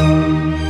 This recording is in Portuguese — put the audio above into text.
Música